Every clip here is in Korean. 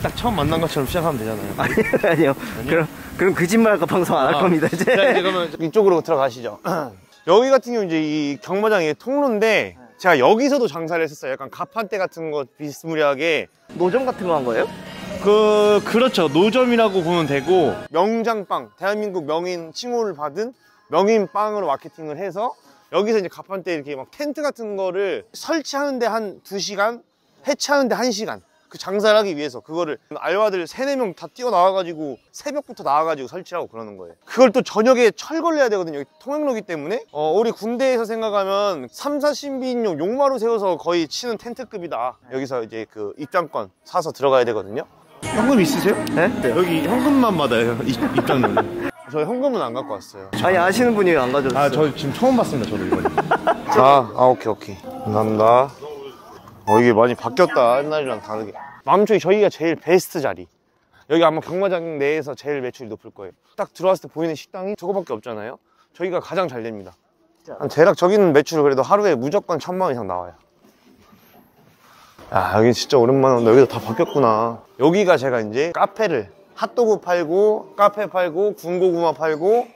딱 처음 만난 것처럼 시작하면 되잖아요. 아니, 아니요. 그럼, 그럼 거짓말과 방송 안할 아, 겁니다, 이제. 자, 이제 그러면 이쪽으로 들어가시죠. 여기 같은 경우 이제 이 경마장이 통로인데 제가 여기서도 장사를 했었어요. 약간 가판대 같은 거 비스무리하게 노점 같은 거 한 거예요? 그 그렇죠 노점이라고 보면 되고 명장빵 대한민국 명인 칭호를 받은 명인 빵으로 마케팅을 해서 여기서 이제 가판대 이렇게 막 텐트 같은 거를 설치하는데 한 두시간 해체하는데 한시간 그 장사를 하기 위해서 그거를 알바들 세네 명 다 뛰어 나와가지고 새벽부터 나와가지고 설치하고 그러는 거예요. 그걸 또 저녁에 철거를 해야 되거든요 여기 통행로기 때문에. 어, 우리 군대에서 생각하면 3, 4신비인용 용마로 세워서 거의 치는 텐트급이다. 여기서 이제 그 입장권 사서 들어가야 되거든요. 현금 있으세요? 네? 네. 여기 현금만 받아요 입장료는. 저 현금은 안 갖고 왔어요. 아니, 아시는 분이 안 가져줬어요. 아 저 지금 처음 봤습니다 저도 이거 아, 아 오케이 오케이. 감사합니다 어 이게 많이 바뀌었다. 옛날이랑 다르게. 마음속에 저희가 제일 베스트 자리. 여기 아마 경마장 내에서 제일 매출이 높을 거예요. 딱 들어왔을 때 보이는 식당이 저거밖에 없잖아요. 저희가 가장 잘 됩니다. 한 대략 저기는 매출 그래도 하루에 무조건 천만 원 이상 나와요. 야 여기 진짜 오랜만에 온다. 여기도 다 바뀌었구나. 여기가 제가 이제 카페를 핫도그 팔고 카페 팔고 군고구마 팔고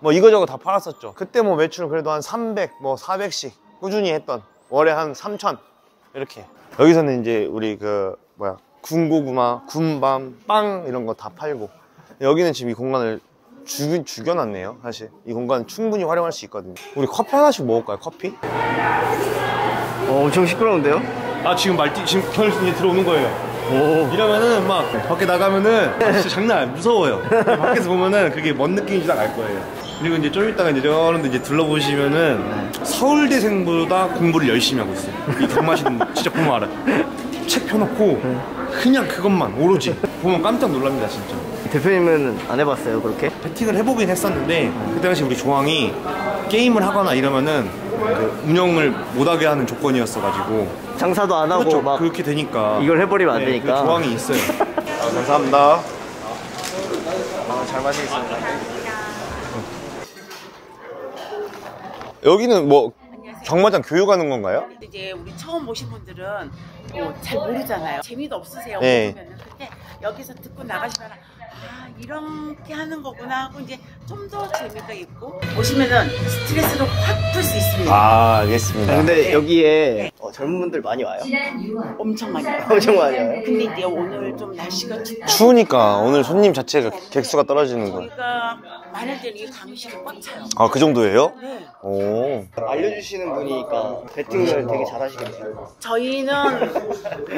뭐 이거저거 다 팔았었죠. 그때 뭐 매출 그래도 한 300, 뭐 400씩 꾸준히 했던. 월에 한 3천 이렇게. 여기서는 이제 우리 그 뭐야 군고구마, 군밤, 빵 이런 거 다 팔고. 여기는 지금 이 공간을 죽, 죽여놨네요 사실. 이 공간 충분히 활용할 수 있거든요. 우리 커피 하나씩 먹을까요 커피? 어, 엄청 시끄러운데요? 아 지금 말띠 지금 결승이 들어오는 거예요. 오. 이러면은 막 밖에 나가면은 아, 진짜 장난 아니에요. 무서워요. 밖에서 보면은 그게 뭔 느낌인지 딱 알 거예요 그리고 이제 좀 이따가 이제 저런데 이제 둘러보시면은 서울대생보다 공부를 열심히 하고 있어요. 이 경마시는 진짜 보면 알아요. 책 펴놓고 그냥 그것만 오로지. 보면 깜짝 놀랍니다 진짜. 대표님은 안 해봤어요, 그렇게? 배팅을 해보긴 했었는데 그때 당시 우리 조항이 게임을 하거나 이러면은 그 운영을 못하게 하는 조건이었어가지고. 장사도 안 하고 그렇죠. 막 그렇게 되니까. 이걸 해버리면 안 네, 되니까. 그 조항이 있어요. 아, 감사합니다. 아, 잘 마시겠습니다 여기는 뭐 경마장 교육하는 건가요? 이제 우리 처음 오신 분들은 또잘 모르잖아요. 재미도 없으세요. 네. 모르면은 근데 여기서 듣고 나가시면 아 이렇게 하는 거구나 하고 이제 좀 더 재미가 있고 오시면은 스트레스를 확 풀 수 있습니다. 아 알겠습니다 아, 근데 네. 여기에 어, 젊은 분들 많이 와요? 엄청 많이 와요. 엄청 많이 와요? 근데 이제 오늘 좀 날씨가 춥고 추우니까 오늘 손님 자체가 객수가 떨어지는 거예요 많을 때는 이 강의실이 꽉 차요. 아 그 정도예요? 네. 오 알려주시는 분이니까 배팅을 되게 잘하시겠네요. 저희는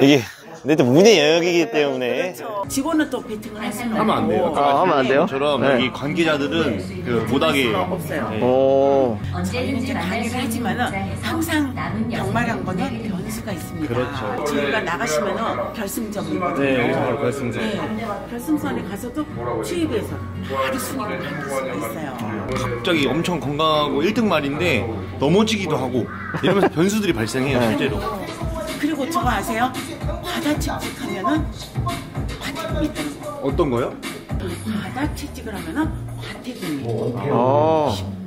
이게 근데 또 문의 영역이기 때문에 그렇죠. 직원은 또 배팅을 할 수는 하면 안 돼요. 아, 하면 안 돼요? 처럼 네. 여기 관계자들은 그 못하게 없어요. 네. 오. 저희는 이제 강의를 하지만은 항상 경마란 거는 변수가 있습니다. 그렇죠. 저희가 나가시면은 결승점이거든요. 네, 여기서 바로 결승점. 네, 결승선에 가서도 투입해서 바로 순위를 수가 있어요. 갑자기 엄청 건강하고 1등 말인데 넘어지기도 하고 이러면서 변수들이 발생해요 실제로 그리고 저거 아세요? 바다 채찍하면은 과태금이. 어떤 거요? 바다 채찍을 하면은 과태금이 있고 어. 10만 원.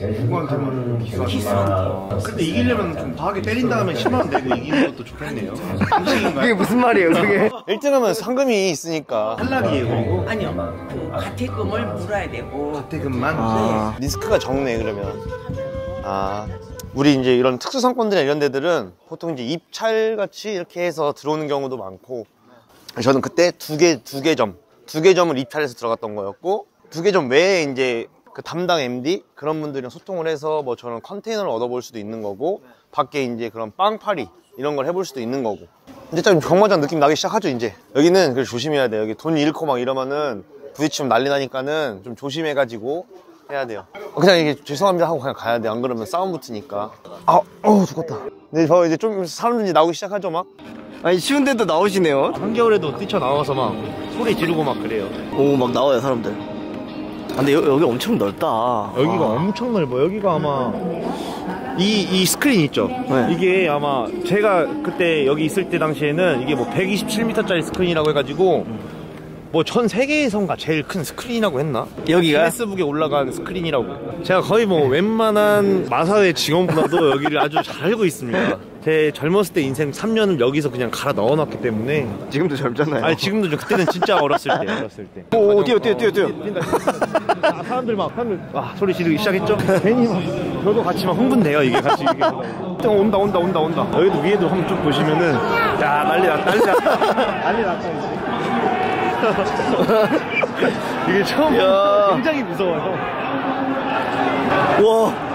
누구한테는 기수하는 기수한테. 근데 이기려면 좀 과하게 때린 다음에 10만원 내고 이기는 것도 좋겠네요. 그게? 무슨 말이에요, 그게? 1등 하면 상금이 있으니까. 탈락이에요 그리고? 아니요. 그 과태금을 물어야 되고. 가택금만? 아. 리스크가 적네 그러면. 아. 우리 이제 이런 특수 상권들이나 이런 데들은 보통 이제 입찰 같이 이렇게 해서 들어오는 경우도 많고 저는 그때 두 개 두 개 점 두 개 점을 입찰해서 들어갔던 거였고 두 개 점 외에 이제 그 담당 MD 그런 분들이랑 소통을 해서 뭐 저는 컨테이너를 얻어볼 수도 있는 거고 밖에 이제 그런 빵파리 이런 걸 해볼 수도 있는 거고. 이제 좀 경마장 느낌 나기 시작하죠 이제. 여기는 그걸 조심해야 돼요. 여기 돈 잃고 막 이러면은 부딪히면 난리 나니까는 좀 조심해가지고 해야 돼요. 어, 그냥 이게 죄송합니다 하고 그냥 가야 돼안 그러면 싸움 붙으니까. 아, 어 죽었다. 근데 저 이제 좀 사람들이 나오기 시작하죠 막? 아니, 추운데도 나오시네요. 한겨울에도 뛰쳐나와서 막 소리 지르고 막 그래요. 오, 막 나와요, 사람들. 아, 근데 여, 여기 엄청 넓다. 여기가 아. 엄청 넓어 여기가 아마 이, 이 스크린 있죠 네. 이게 아마 제가 그때 여기 있을 때 당시에는 이게 뭐 127m짜리 스크린이라고 해가지고 뭐전 세계에선가 제일 큰 스크린이라고 했나? 여기가? 기네스북에 올라간 스크린이라고 제가 거의 뭐 웬만한 마사회 직원보다도 여기를 아주 잘 알고 있습니다 제 젊었을 때 인생 3년을 여기서 그냥 갈아 넣어놨기 때문에 지금도 젊잖아요. 아니 지금도 좀 그때는 진짜 어렸을 때 어렸을 때 오, 뛰어, 뛰어, 뛰어, 뛰어. 아, 사람들 막 사람들 와 소리 지르기 시작했죠 괜히 막 저도 같이 막 흥분돼요 이게 같이 이게 또 온다 온다 온다 온다 여기도 위에도 한번 쭉 보시면은 야 난리 났다 난리 났다 난리 났다 이제 이게 처음 야. 굉장히 무서워요 우와.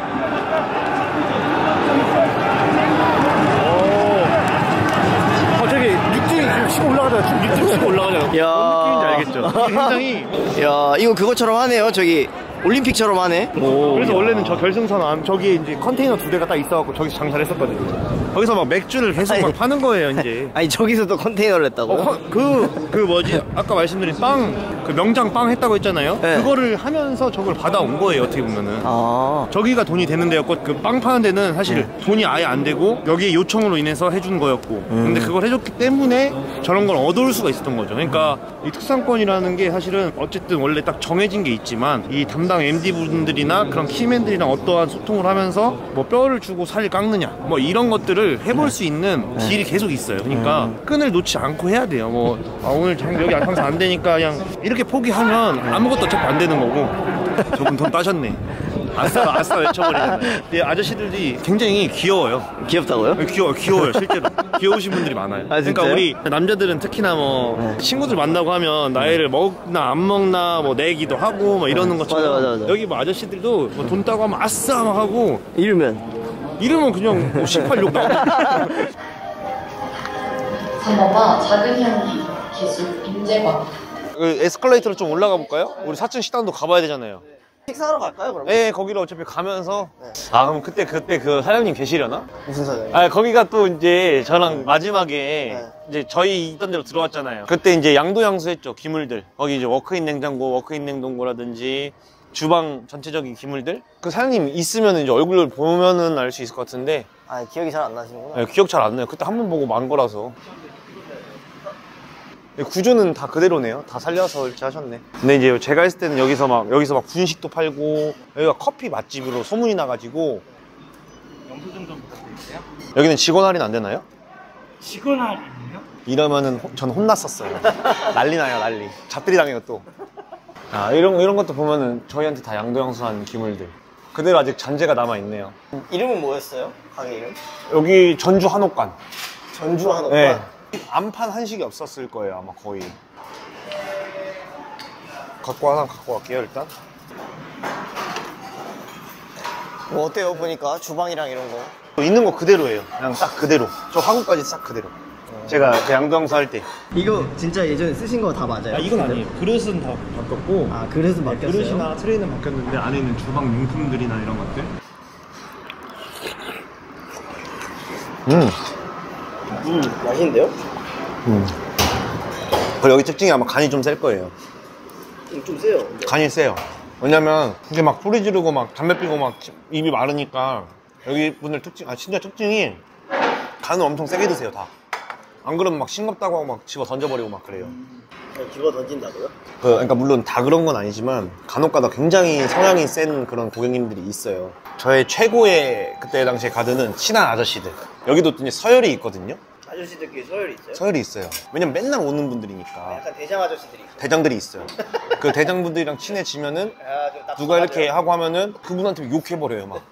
갑자기 육지 치고 쭉 육지 치고 올라가잖아 야. 뭔 느낌인지 알겠죠 굉장히 야, 이거 그것처럼 하네요. 저기 올림픽처럼 하네. 오. 그래서 야. 원래는 저 결승선 안 저기 이제 컨테이너 두 대가 딱 있어갖고 저기서 장사를 했었거든요. 거기서 막 맥주를 계속 막 아니. 파는 거예요 이제. 아니 저기서도 컨테이너를 했다고요? 어, 그, 그 뭐지? 아까 말씀드린 빵, 그 명장 빵 했다고 했잖아요. 네. 그거를 하면서 저걸 받아온 거예요, 어떻게 보면은. 아. 저기가 돈이 되는 데였고, 그 빵 파는 데는 사실 돈이 아예 안 되고, 여기 요청으로 인해서 해준 거였고. 근데 그걸 해줬기 때문에 저런 걸 얻어올 수가 있었던 거죠. 그러니까 이 특산권이라는 게 사실은 어쨌든 원래 딱 정해진 게 있지만, 이 담당 MD분들이나 그런 key man들이랑 어떠한 소통을 하면서 뭐 뼈를 주고 살을 깎느냐, 뭐 이런 것들을 해볼 수 있는 길이 계속 있어요. 그러니까 끈을 놓지 않고 해야 돼요. 뭐, 아, 오늘 장- 여기 항상 안 되니까 그냥 이렇게 포기하면 아무것도 어차피 안 되는 거고. 저분 돈 따셨네. 아싸, 아싸 외쳐버리잖아요. 근데 아저씨들이 굉장히 귀여워요. 귀엽다고요? 귀여워, 귀여워요, 실제로. 귀여우신 분들이 많아요. 아, 그러니까? 우리 남자들은 특히나 뭐 친구들 만나고 하면 나이를 먹나 안 먹나 뭐 내기도 하고 뭐 이러는 것처럼 맞아, 맞아, 맞아. 여기 뭐 아저씨들도 뭐 돈 따고 하면 아싸 막 하고 이러면 이러면 그냥 뭐 18욕 나오고 3번과 작은 향기 기술 인재관 그 에스컬레이터로 좀 올라가 볼까요? 우리 사층 식당도 가봐야 되잖아요. 식사하러 갈까요 그럼? 예, 거기로 어차피 가면서 아 그럼 그때 그때 그 사장님 계시려나? 무슨 사장님? 아 거기가 또 이제 저랑 마지막에 네. 이제 저희 있던 데로 들어왔잖아요. 그때 이제 양도양수 했죠 기물들. 거기 이제 워크인 냉장고, 워크인 냉동고라든지 주방 전체적인 기물들. 그 사장님 있으면 이제 얼굴을 보면은 알 수 있을 것 같은데 아 기억이 잘 안 나시는구나. 예, 기억 잘 안 나요. 그때 한 번 보고 만 거라서. 예, 구조는 다 그대로네요. 다 살려서 이렇게 하셨네. 근데 이제 제가 했을 때는 여기서 막 여기서 막 분식도 팔고 여기가 커피 맛집으로 소문이 나가지고 영수증 좀 부탁드릴게요. 여기는 직원 할인 안 되나요? 직원 할인이요? 이러면은 호- 전 혼났었어요. 난리 나요, 난리. 잡들이 당해요, 또. 아, 이런, 이런 것도 보면은 저희한테 다 양도양수한 기물들. 그대로 아직 잔재가 남아 있네요. 이름은 뭐였어요? 가게 이름? 여기 전주 한옥관. 전주 한옥관. 네. 안판 한식이 없었을 거예요, 아마 거의. 갖고 하나 갖고 갈게요, 일단. 뭐 어때요 보니까 주방이랑 이런 거? 있는 거 그대로예요. 그냥 딱 그대로. 저 한국까지 싹 그대로. 제가 그 양도양수 할 때. 이거 진짜 예전에 쓰신 거 다 맞아요? 그릇은 다 바꿨고. 아 그래서 바뀌었어요? 그릇이나 트레이는 바뀌었는데 안에 있는 주방 용품들이나 이런 것들. 음, 음 맛있는데요? 음. 그리고 여기 특징이 아마 간이 좀 셀 거예요. 음, 좀 세요. 근데. 간이 세요. 왜냐면 이게 막 소리 지르고 막 담배 피고 막 입이 마르니까 여기 분들 특징, 아 진짜 특징이 간을 엄청 세게 드세요 다. 안 그러면 막 싱겁다고 하고 막 집어 던져버리고 막 그래요. 집어 던진다고요? 그, 그러니까 물론 다 그런 건 아니지만 간혹가다 굉장히 성향이 센 그런 고객님들이 있어요. 저의 최고의 그때 당시에 가드는 친한 아저씨들. 여기도 이제 서열이 있거든요. 아저씨들끼리 서열이 있어요? 서열이 있어요. 왜냐면 맨날 오는 분들이니까. 약간 대장 아저씨들이 있어요. 대장들이 있어요. 그 대장분들이랑 친해지면은 아, 좀 누가 이렇게 하고 하면은 그분한테 욕해버려요, 막.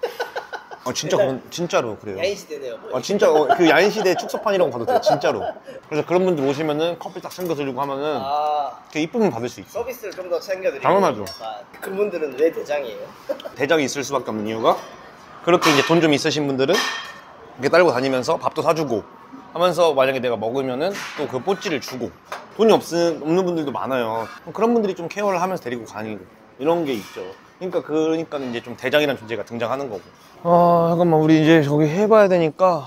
아, 진짜 그런, 진짜로 그래요. 야인 시대네요. 뭐. 아, 진짜, 어, 그 야인 시대 축소판이라고 봐도 돼요, 진짜로. 그래서 그런 분들 오시면은 커피 딱 챙겨 드리고 하면은 아 되게 이쁨을 받을 수 있어. 서비스를 좀 더 챙겨드리고. 당연하죠. 약간 그분들은 왜 대장이에요? 대장이 있을 수밖에 없는 이유가 그렇게 이제 돈 좀 있으신 분들은 이렇게 딸고 다니면서 밥도 사주고 하면서 만약에 내가 먹으면은 또 그 뽀찌를 주고 돈이 없, 없는 분들도 많아요. 그런 분들이 좀 케어를 하면서 데리고 가는 이런 게 있죠. 그러니까 그러니까 이제 좀 대장이라는 존재가 등장하는 거고. 아 잠깐만 우리 이제 저기 해봐야 되니까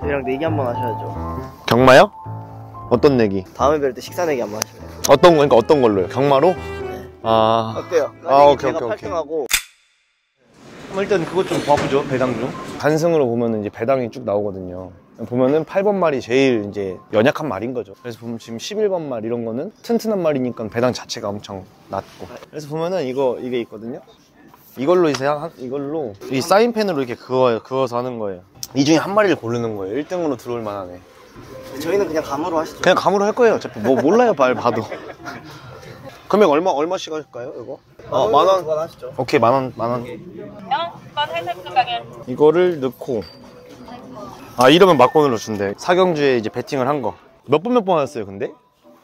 저희랑 내기 한번 하셔야죠. 경마요? 어떤 내기? 다음에 뵐 때 식사 내기 한번 하셔야죠. 어떤 거 그러니까 어떤 걸로요? 경마로? 아 어때요? 아, 오케이, 오케이, 오케이. 8등하고 일단 그것 좀 봐보죠 배당 중 간승으로 보면은 이제 배당이 쭉 나오거든요. 보면은 8번 말이 제일 이제 연약한 말인 거죠. 그래서 보면 지금 11번 말 이런 거는 튼튼한 말이니까 배당 자체가 엄청 낮고. 그래서 보면은 이거 이게 있거든요. 이걸로 이제 한- 이걸로 이 사인펜으로 이렇게 그어, 그어서 하는 거예요. 이 중에 한 마리를 고르는 거예요. 1등으로 들어올 만한 애 저희는 그냥 감으로 하시죠. 그냥 감으로 할 거예요. 어차피 뭐 몰라요 말 봐도 금액 얼마 얼마씩 할까요 이거? 어 만 원 하시죠. 오케이 만 원 만원 0번 회색 가게 이거를 넣고 아 이러면 막권으로 준대 사경주에 이제 베팅을 한거몇번 몇번 하셨어요 근데?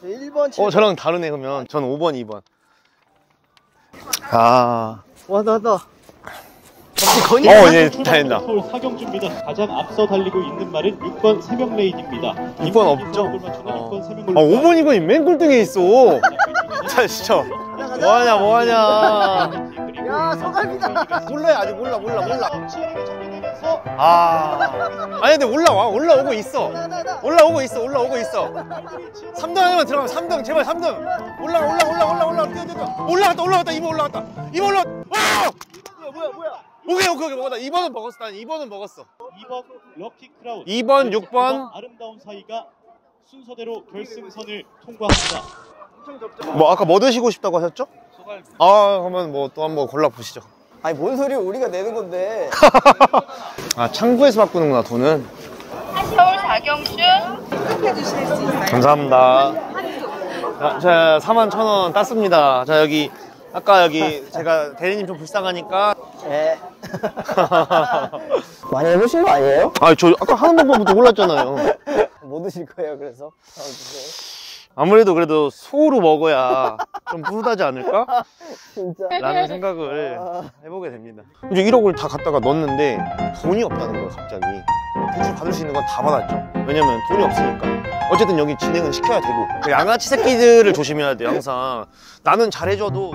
1번, 7번. 어 저랑 다르네 그러면 전 5번 2번 아 왔다, 왔다. 어, 예, 다 했나. 서울 사경주입니다. 가장 앞서 달리고 있는 말은 6번 세명 레인입니다. 6번 없죠? 어. 6번 세명 아 5번 2번이 맨 꼴등에 있어 자 진짜. 뭐하냐 뭐하냐. 야, 서갈비다. 몰라요 아직 몰라 몰라 몰라. 아. 아니 근데 올라와 올라오고 있어. 올라오고 있어 올라오고 있어. 3등 안에만 들어가면 3등 제발 3등. 올라가 올라가 올라가 올라가 올라가 뛰어 뛰어. 올라갔다 올라갔다 2번 올라갔다. 2번 올라갔다 와! 뭐야, 뭐야. 오케이 오케이 오케이 먹었다. 2번은 먹었어 난 2번은 먹었어. 2번 럭키 크라운 2번 6번 아름다운 사이가 순서대로 결승선을 통과합니다. 뭐 아까 뭐 드시고 싶다고 하셨죠? 아 그러면 뭐 또 한번 골라보시죠 아니, 뭔 소리 우리가 내는 건데. 아 창구에서 바꾸는구나 돈은 서울 사경주 감사합니다 자, 자 4만 천 원 땄습니다 자 여기 아까 여기 제가 대리님 좀 불쌍하니까 예. 많이 해보신 거 아니에요? 아저 아까 하는 방법부터 몰랐잖아요 뭐 드실 거예요, 그래서? 아무래도 그래도 소로 먹어야 좀 뿌듯하지 않을까? 진짜. 라는 생각을 해보게 됩니다. 이제 1억을 다 갖다가 넣었는데 돈이 없다는 거예요 갑자기. 대출 받을 수 있는 건 다 받았죠. 왜냐면 돈이 없으니까. 어쨌든 여기 진행은 시켜야 되고. 그 양아치 새끼들을 조심해야 돼요 항상. 나는 잘해줘도